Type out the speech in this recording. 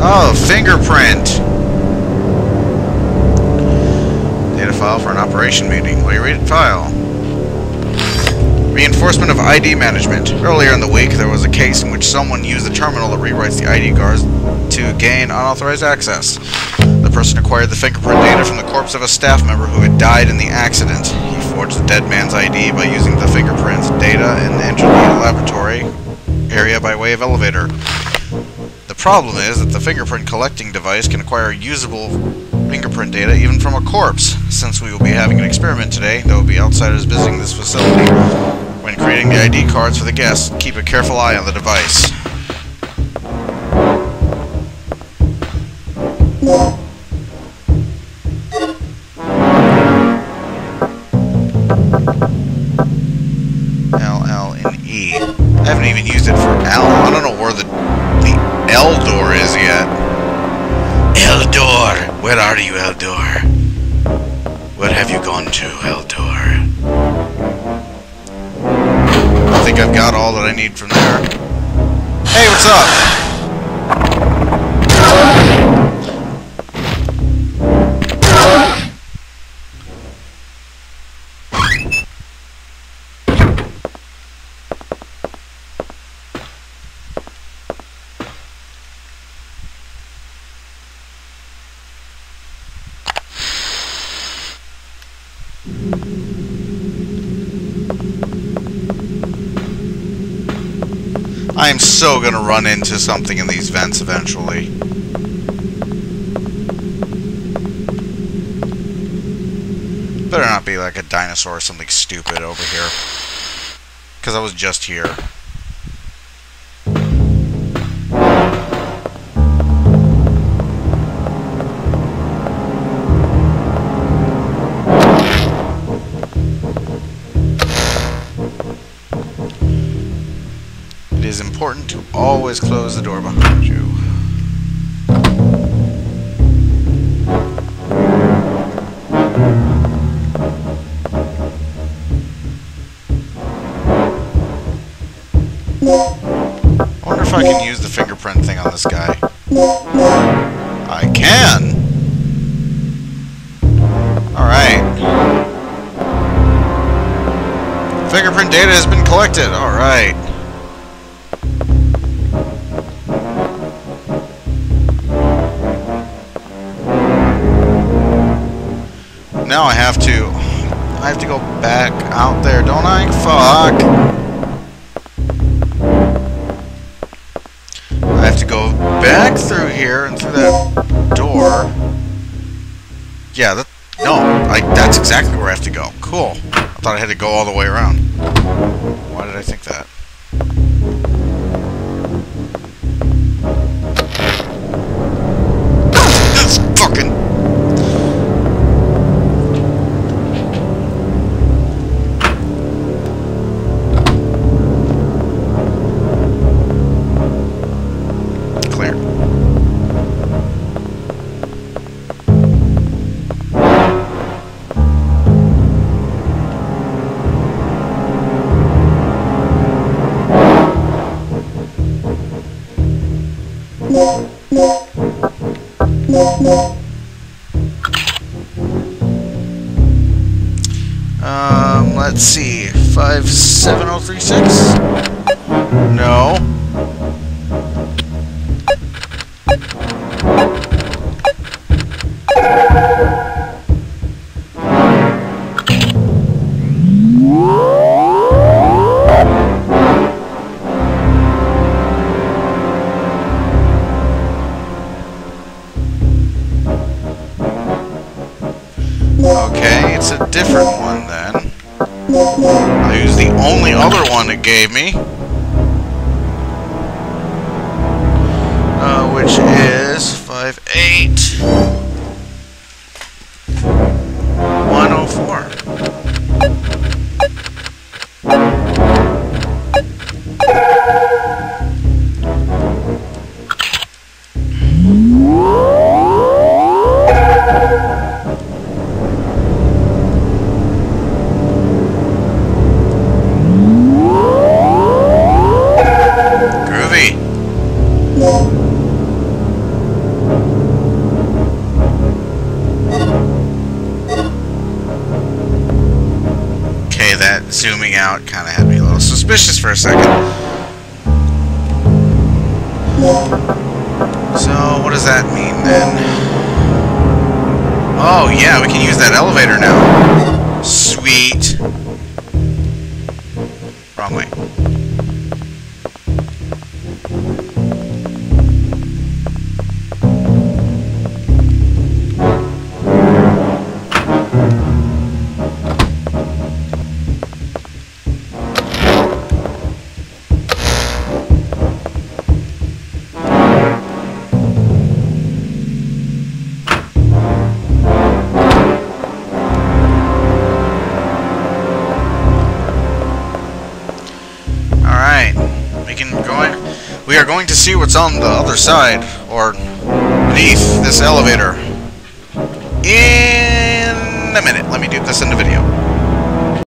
Oh, fingerprint. Data file for an operation meeting. Will you read it? file? Reinforcement of ID management. Earlier in the week, there was a case in which someone used the terminal that rewrites the ID cards to gain unauthorized access. The person acquired the fingerprint data from the corpse of a staff member who had died in the accident. He forged the dead man's ID by using the fingerprint data and entered the laboratory area by way of elevator. The problem is that the fingerprint collecting device can acquire usable fingerprint data even from a corpse. Since we will be having an experiment today, there will be outsiders visiting this facility. When creating the ID cards for the guests, keep a careful eye on the device. I haven't even used it for L. I don't know where the, the L door is yet. Eldor! Where are you, Eldor? Where have you gone to, Eldor? I think I've got all that I need from there. Hey, what's up? I am so gonna run into something in these vents eventually. Better not be like a dinosaur or something stupid over here. Because I was just here. Important to always close the door behind you. I wonder if I can use the fingerprint thing on this guy. I can! Alright. Fingerprint data has been collected. Alright. Now I have to... I have to go back out there, don't I? Fuck! I have to go back through here and through that door. Yeah, that... No, I, that's exactly where I have to go. Cool. I thought I had to go all the way around. Why did I think that? Let's see. 57036? No. I'll use the only other one it gave me. Uh, which is 58 Okay, that zooming out kind of had me a little suspicious for a second. So, what does that mean then? Oh, yeah, we can use that elevator now. We can going. We are going to see what's on the other side, or beneath this elevator. In a minute. Let me do this in the video.